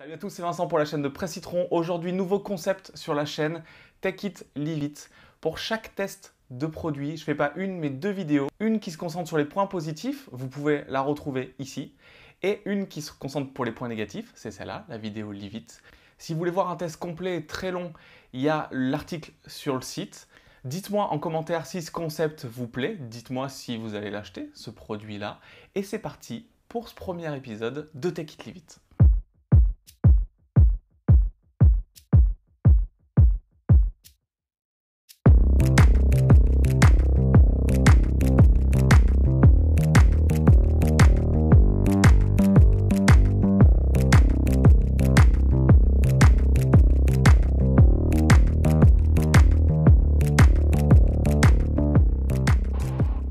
Salut à tous, c'est Vincent pour la chaîne de Presse Citron. Aujourd'hui, nouveau concept sur la chaîne Take It, Leave. Pour chaque test de produit, je fais pas une mais deux vidéos. Une qui se concentre sur les points positifs, vous pouvez la retrouver ici. Et une qui se concentre pour les points négatifs, c'est celle-là, la vidéo Leave. Si vous voulez voir un test complet et très long, il y a l'article sur le site. Dites-moi en commentaire si ce concept vous plaît, dites-moi si vous allez l'acheter, ce produit-là. Et c'est parti pour ce premier épisode de Take It Leave.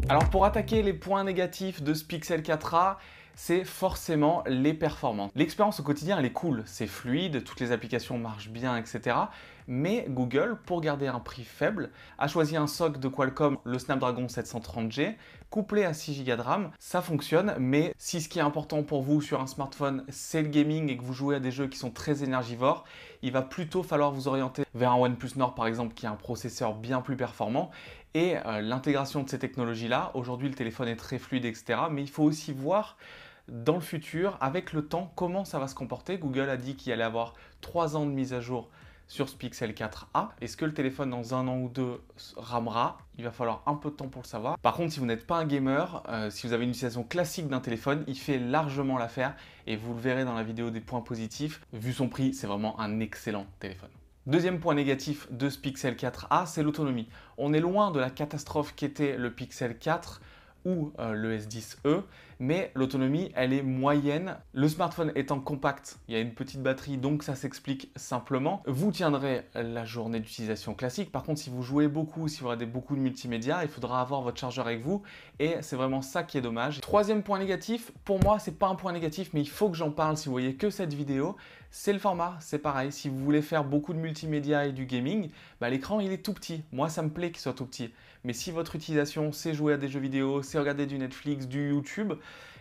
Alors pour attaquer les points négatifs de ce Pixel 4a, c'est forcément les performances. L'expérience au quotidien, elle est cool, c'est fluide, toutes les applications marchent bien, etc. Mais Google, pour garder un prix faible, a choisi un SoC de Qualcomm, le Snapdragon 730G, couplé à 6 Go de RAM. Ça fonctionne, mais si ce qui est important pour vous sur un smartphone, c'est le gaming et que vous jouez à des jeux qui sont très énergivores, il va plutôt falloir vous orienter vers un OnePlus Nord par exemple, qui a un processeur bien plus performant. Et euh, l'intégration de ces technologies-là, aujourd'hui le téléphone est très fluide, etc. Mais il faut aussi voir dans le futur, avec le temps, comment ça va se comporter. Google a dit qu'il allait avoir 3 ans de mise à jour sur ce Pixel 4a. Est-ce que le téléphone dans un an ou deux ramera? Il va falloir un peu de temps pour le savoir. Par contre, si vous n'êtes pas un gamer, euh, si vous avez une utilisation classique d'un téléphone, il fait largement l'affaire et vous le verrez dans la vidéo des points positifs. Vu son prix, c'est vraiment un excellent téléphone. Deuxième point négatif de ce Pixel 4a, c'est l'autonomie. On est loin de la catastrophe qu'était le Pixel 4 ou euh, le S10e, mais l'autonomie, elle est moyenne. Le smartphone étant compact, il y a une petite batterie, donc ça s'explique simplement. Vous tiendrez la journée d'utilisation classique. Par contre, si vous jouez beaucoup, si vous regardez beaucoup de multimédia, il faudra avoir votre chargeur avec vous, et c'est vraiment ça qui est dommage. Troisième point négatif, pour moi, c'est pas un point négatif, mais il faut que j'en parle si vous voyez que cette vidéo, c'est le format, c'est pareil. Si vous voulez faire beaucoup de multimédia et du gaming, bah, l'écran il est tout petit. Moi, ça me plaît qu'il soit tout petit. Mais si votre utilisation, c'est jouer à des jeux vidéo, c'est regarder du Netflix, du YouTube,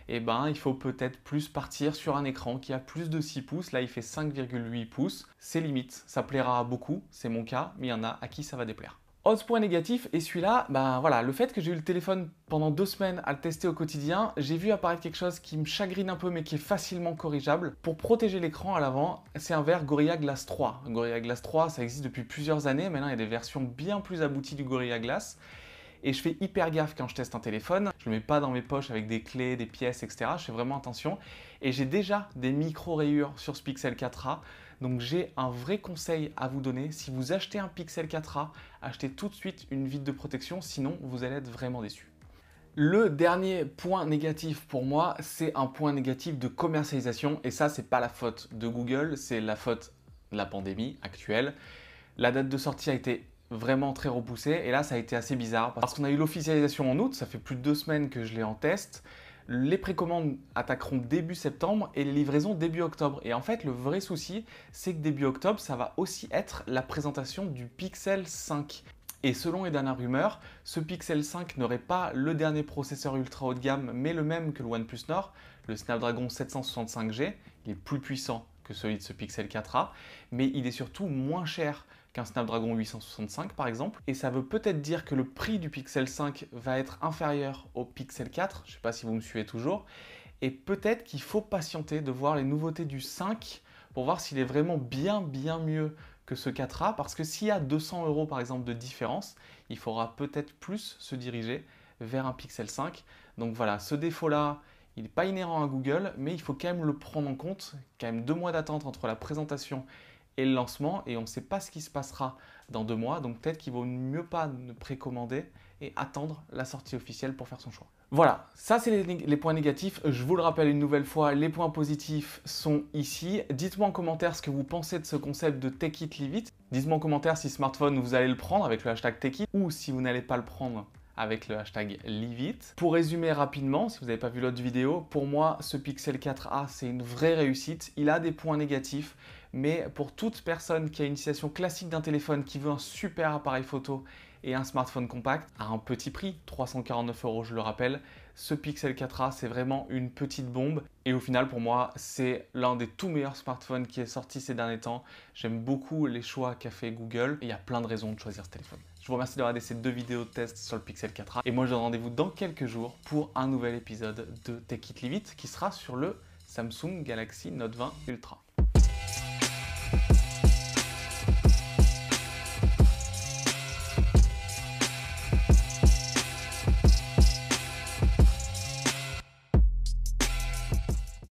eh ben, il faut peut-être plus partir sur un écran qui a plus de 6 pouces. Là, il fait 5,8 pouces. C'est limite. Ça plaira à beaucoup, c'est mon cas, mais il y en a à qui ça va déplaire. Autre point négatif, et celui-là, ben voilà, le fait que j'ai eu le téléphone pendant deux semaines à le tester au quotidien, j'ai vu apparaître quelque chose qui me chagrine un peu mais qui est facilement corrigeable. Pour protéger l'écran à l'avant, c'est un verre Gorilla Glass 3. Gorilla Glass 3, ça existe depuis plusieurs années, maintenant il y a des versions bien plus abouties du Gorilla Glass. Et je fais hyper gaffe quand je teste un téléphone. Je ne le mets pas dans mes poches avec des clés, des pièces, etc. Je fais vraiment attention. Et j'ai déjà des micro-rayures sur ce Pixel 4a. Donc j'ai un vrai conseil à vous donner. Si vous achetez un Pixel 4a, achetez tout de suite une vitre de protection, sinon vous allez être vraiment déçu. Le dernier point négatif pour moi, c'est un point négatif de commercialisation. Et ça, c'est pas la faute de Google, c'est la faute de la pandémie actuelle. La date de sortie a été vraiment très repoussée et là, ça a été assez bizarre parce qu'on a eu l'officialisation en août, ça fait plus de deux semaines que je l'ai en test. Les précommandes attaqueront début septembre et les livraisons début octobre. Et en fait, le vrai souci, c'est que début octobre, ça va aussi être la présentation du Pixel 5. Et selon les dernières rumeurs, ce Pixel 5 n'aurait pas le dernier processeur ultra haut de gamme, mais le même que le OnePlus Nord, le Snapdragon 765G. Il est plus puissant que celui de ce Pixel 4a, mais il est surtout moins cher qu'un Snapdragon 865 par exemple. Et ça veut peut-être dire que le prix du Pixel 5 va être inférieur au Pixel 4, je ne sais pas si vous me suivez toujours. Et peut-être qu'il faut patienter de voir les nouveautés du 5 pour voir s'il est vraiment bien bien mieux que ce 4A, parce que s'il y a 200 euros par exemple de différence, il faudra peut-être plus se diriger vers un Pixel 5. Donc voilà, ce défaut-là, il n'est pas inhérent à Google, mais il faut quand même le prendre en compte. Quand même deux mois d'attente entre la présentation et le lancement, et on ne sait pas ce qui se passera dans deux mois, donc peut-être qu'il vaut mieux pas ne précommander et attendre la sortie officielle pour faire son choix. Voilà, ça c'est les, points négatifs. Je vous le rappelle une nouvelle fois, les points positifs sont ici. Dites-moi en commentaire ce que vous pensez de ce concept de Take It Leave It. Dites-moi en commentaire si smartphone vous allez le prendre avec le hashtag Take It ou si vous n'allez pas le prendre avec le hashtag Leave Pour résumer rapidement, si vous n'avez pas vu l'autre vidéo, pour moi ce Pixel 4a c'est une vraie réussite. Il a des points négatifs, mais pour toute personne qui a une utilisation classique d'un téléphone, qui veut un super appareil photo et un smartphone compact à un petit prix, 349 euros je le rappelle, ce Pixel 4a, c'est vraiment une petite bombe. Et au final, pour moi, c'est l'un des tout meilleurs smartphones qui est sorti ces derniers temps. J'aime beaucoup les choix qu'a fait Google. Et il y a plein de raisons de choisir ce téléphone. Je vous remercie d'avoir regardé ces deux vidéos de test sur le Pixel 4a. Et moi, je donne rendez-vous dans quelques jours pour un nouvel épisode de Tech It Leave It qui sera sur le Samsung Galaxy Note 20 Ultra.